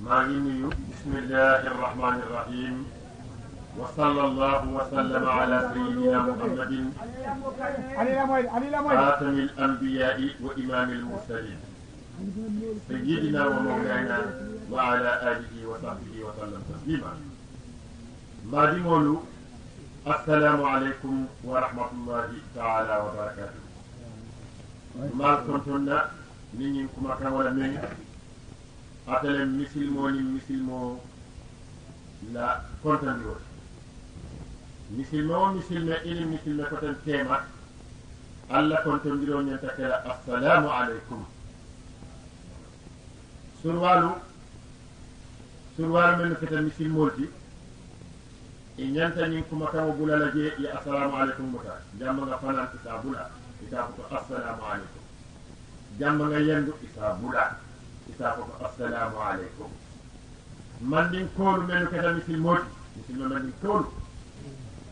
بسم الله الرحمن الرحيم وصلى الله وسلم على سيدنا محمد خاتم الانبياء وامام المرسلين سيدنا ومولانا وعلى اله وصحبه وسلم تسليما ما مولو السلام عليكم ورحمه الله تعالى وبركاته ما كنتن نينكم كما ولا مين misilmo ni misilmo la kontandiwol misilme o misilme ini misilme koten tema allah kontondiro ñanta kela assalamu aleykum surwalu surwalu men no keta misilmolti i ñanta ñin kuma kamo bulala je ya assalamu aleykum muta jamma nga fanan isa bula ita ko assalamu aleykum jamma nga yendu isa bula isa ko assalamu aleykum mandin koolu men no keta misilmoti misilme mandin koolu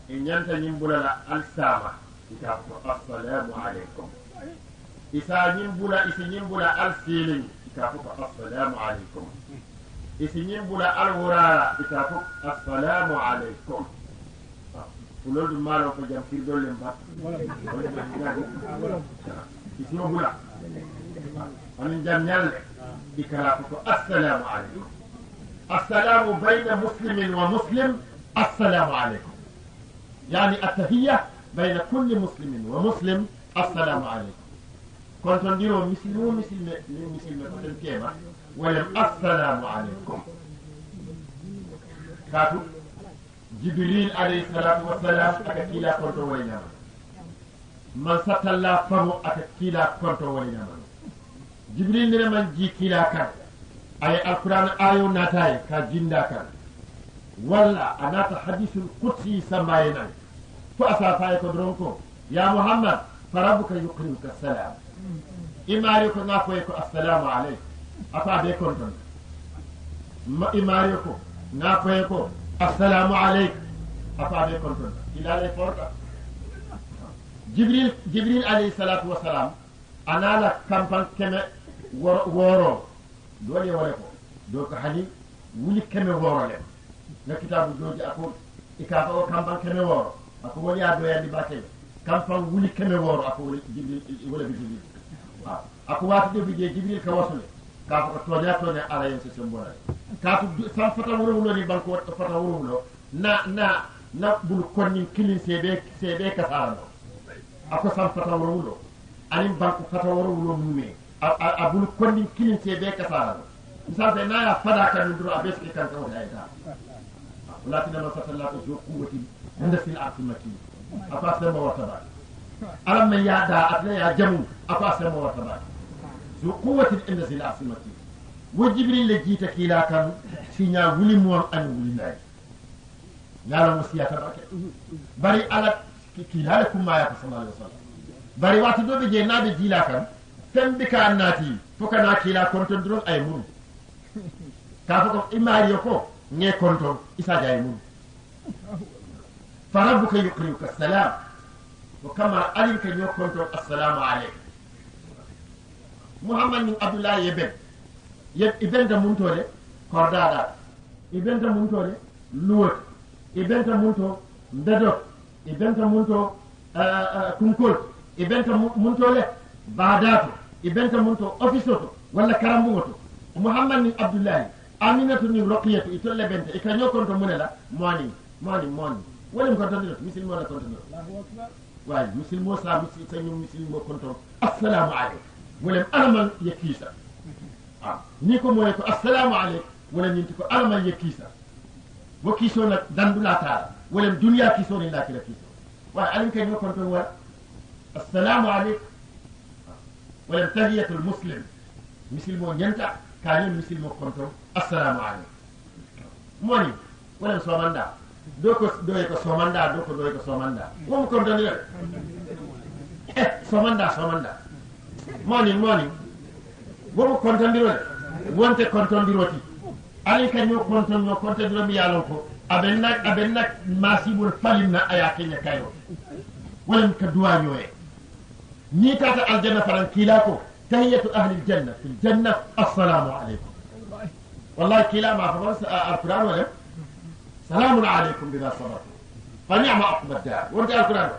e ñanta ñin bulala alsama ita ko assalamu aleykum isa ñin bula isi ñin bula alsilin ita ko assalamu aleykum isi ñin bula alwurara ita ko assalamu aleykum fulol ɗum maalo ko jam firdolle mba isimo bula onon jam ñalle assalamu aleykum assalamu bayna muslimin wa muslim assalamu aleykum يعني التحية بين كل مسلم ومسلم. السلام عليكم. كنت نديرو مسلم مسلم مسلم مسلم كيما ولم السلام عليكم. كاتو. جبريل عليه الصلاة والسلام أكتيلا كنت وينما من ستلا فمو أكتيلا كنت وينما jibril ne man ji kila kan. Ay alquran ayo natay ka jinda kan. Walla anata hadithul qudsi samayna fa ko asasa ko. Ya muhammad farabuka yuqrimuka salam imari ko na ko ko assalamu alaykum afa be kon don ma imari ko na ko ko assalamu alaykum afa be kon don ila le porta jibril jibril alayhi salatu wa wassalam anala kampan keme woro wooroo doole ware ko donc hani wuli keme wooro len no kitabu jooji ako ikaka o kamban keme wooro ako woni adoyandi bakele kampan wuli keme wooro ako wole jibril wole bi jibril. Waaw ako waati ɗobi je jibril ka wasule kaa fo ko tooña tooña ala hen so sen bonani kaa to tan fota wuro wulo ni banko watta fota wuro wulo na na na ɓul konnin kilin seeɓe seeɓe kasara ɗo ako san fota wuro wulo anin banko fota wuro a bul konnin kilin seeɓe kasara ɗo misal fe naya fada kamin duro a ɓeske kan kawta ayta ولكن ما فتلاك ذو قوة عند في العرش المكين أفاسم وتباك ألم من يعدى أتنا يا جمو أفاسم وتباك ذو قوة عند في العرش المكين وجبريل لجيت كيلا كان سينا ولي مور أن ولي ناي يالا مسيا تباك بري على كيلا لكم ما يقول صلى الله عليه وسلم bari wata do be je nabe jila kan tembe ka nati fokana kila konton dron ay muru ka foko imari ko nge konton isa jayi mum فربك يقرئك السلام وكما علمك نيو كنتم السلام عليك محمد بن عبد الله يبن يب ابن دا مونتو دي كوردادا ابن دا مونتو دي لوت ابن دا مونتو ndado ابن دا مونتو كونكول ابن دا مونتو le baadato ابن دا مونتو office wala karambugoto محمد بن عبد الله aminatu ni roqiyatu itolle bente e kaño konto mune la morning morning morning woni kontondirot misilmo la kontondirot wayi misilmo sa misi kañum misilmo konton assalamu aleykum wolem alaman yekkiisa a ni ko moye ko assalamu aleykum wolem yinti ko alaman yekkiisa wo kiiso nak dandula taala wolem duniya kiiso ni lakira kiiso wayi alim kaño konton wala assalamu aleykum misilmo konton assalamu aleykum moni wonen somanda do ko doye ko somanda do ko doye ko somanda womo kontonire e somanda somanda moni moni womo kontondirode wonte kontondiroti ali kaño kontonno kontondiro mi yalon ko aɓen nak aɓen nak masibol falimna aya keña kayo wolen ka duwañoye نيكات الجنة فرنكيلاكو تهية أهل الجنة. في الجنة السلام عليكم. والله كلا ما فرنسا القرآن ولا؟ سلام عليكم بذا صبرتم. فنعم أقبل الدار ورد القرآن.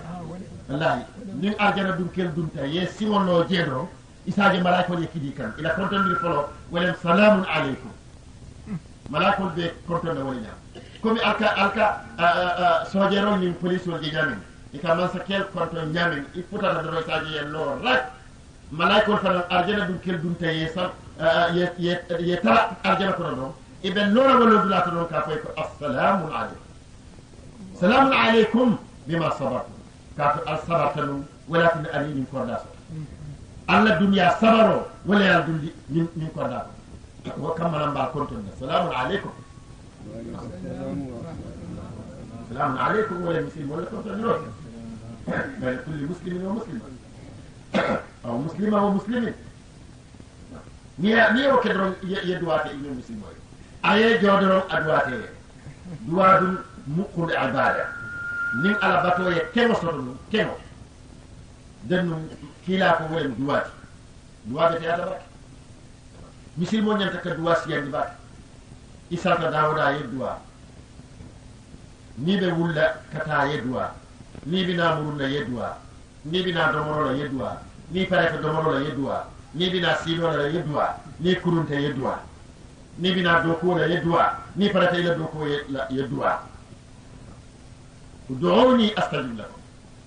والله من أرجنا دمكير دمتا يسيون لو جيدرو. إساجي ملايكو يكيدي كان. إلا كنتم دي فلو. ولم سلام عليكم. ملايكو دي كنتم دي ولينا. كمي أركا أركا سواجيرو من فوليس والجيجامين. Ñamin ika man sa kel konton ñamin i futata doro isaje yen lo rek malaikol fana arjana dum kel dum ta ye sam ye tara arjana kono ɗon iɓe noona wolodulata noon ka foy ko assalamu aleykum salamun aleykum bima sabartum ka to al sabarta ɗum walatinde ani min korda so allah duniya sabaro wala yal dundi min korda ko wo kammala mba kontonde salamun aleykum salamun aleykum wala muslim wala kontonde ɗo bane kulli muslimin wa muslima aw muslima wa muslimin ni ni o kedron yedduwate ino muslimo e aye joodoron aduwate duwa ɗum mukkude albada nin ala batoye kemo soto ɗum kemo den ɗum kiila ko woyen duwati duwade te ata bake misilmo ñanta ka duwa siyandi bake isata dawoda yedduwa ni ɓe wulla kata yedduwa ni bina murulla yedduwa ni bina domorola yedduwa ni pareke domorola yedduwa ni bina sinola yedduwa ni kurunte yedduwa ni bina dokuwola yedduwa ni parete ila dokuwo yedduwa ادعوني استجب لكم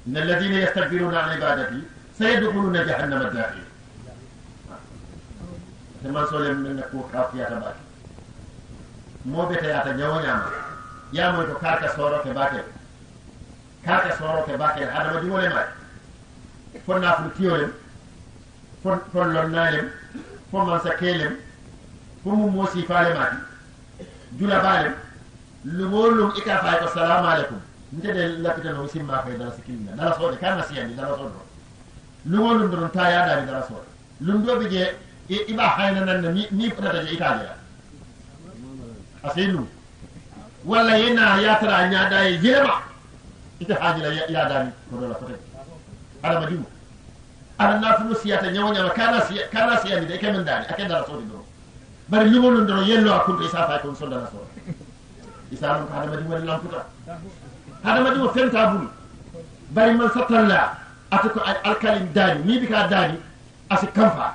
ان الذين يستكبرون عن عبادتي سيدخلون جهنم الداخل كما سولم من نكو كافيا تباك مو بيتا ياتا نيو نياما يا مو تو كاركا سورو كي باكي كاركا سورو كي باكي هذا ما ديمو لما فون نافل تيولم فون فون لون نالم فون من سكيلم فون موسي فالماتي جولا بالم لمولم إكا فايكو السلام عليكم ntede lappitano simma koye dala sikilina dala soode kana siyandi dala soode ɗo lumo lum ɗon ta yaɗani dala soode lumɗoɓe je iɓa hayna nanne ni ni fotata je itaje a asey lum walla yena yatara ñaɗa e jeema ite haajila yaadani ko dola fote adama dimo aɗa nafuno siyata ñawoñama kana kana siyandi de kemen dani ake dala soode ɗo bari lumo lum ɗon yello a kunto isa fay kon sondana soode isa ɗum ko adama dimo waɗi lamputa hadamadiŋo fenta bulu bari man satalla ate ko alkalin daani ni bi ka daani asi kamfa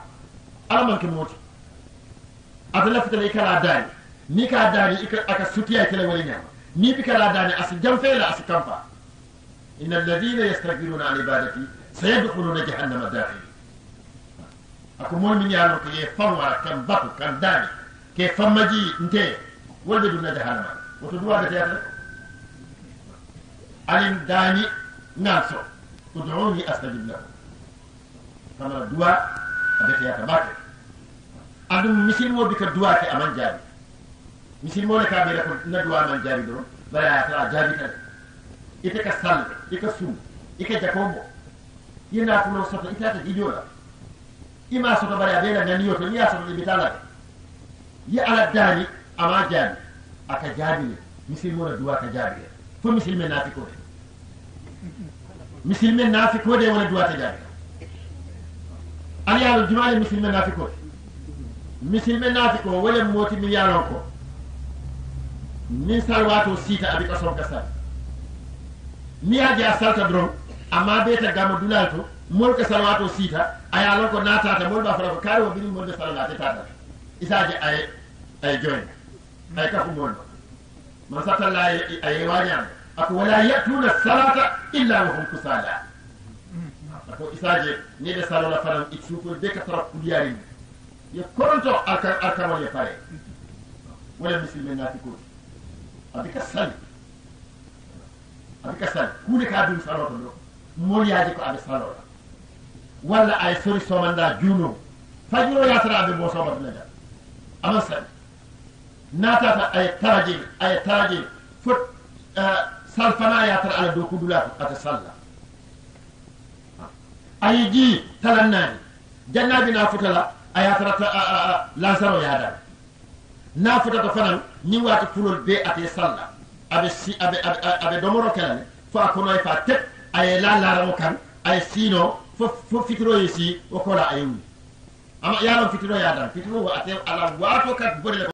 ala man ke mooti ate lafitala i kala daani ni ka daani aka sutiya kele wala ñama ni bi kala daani asi jamfeela asi kamfa إن الذين يستكبرون عن عبادتي سيدخلون جهنم الداخل أكون مول من يعلم كي فروا كم بطو كم داني. كي فم جي انتي ولبدون جهنم. وتدوا بتياتي علم داني ناسو ادعوني أستجب لكم. فما الدواء بتياتي باكر. أدو مثل مو بك الدواء كأمان جاري. مثل مو لكابي لكم ندواء من جاري درون بلا يعطي جاري كذلك إتك ika sum ika jakombo yina fulo soto ita ta idola ima soto bara ya bela nani yoto ya soto ibitala ya ala dani ama jaabi aka jaabi le misilmo le duwa ka jaabi le fo misilme naafiko de misilme naafiko de wona duwata jaabi ali yaalo jumaale misilme naafiko de misilme naafiko wole mooti mi yaalon ko min salwato siita abi ka sonka sal ni haji a salta doron amma beeta gama dulal to mol ka salwato siita a yaalon ko naatata mol ba fala ko kaari wo bini molde salolate tata isaji ay ay joyna ay kafu molɗo man satalla aye wañama ako wala yatuna salata illa wahum kusala ako isaje ñeɗe salola fanan it suufol be ka tara kuliyarin ye koronto arkamol ye pare wala misilme naati koti abi ka barka kule ka adun salo to do mol yaaji ko abe salo la walla ay sori somanda juuno fajiro yatara abe bo sobat la da amal sa natata ay taraji ay taraji fot salfana yatara ala do kudula ata salla ay ji talannani jannabi na futala ayatara lansaro yaadal na futata fanan ni wati fulol be ate salla aɓe si aɓe aɓe domoro kelane fo a konoye fa tet aye la laramo kan aye sino fo fo fitiroye si o kola aye wuli ama yalon fitiro yadan fitiro wo ate ala wato kat bodele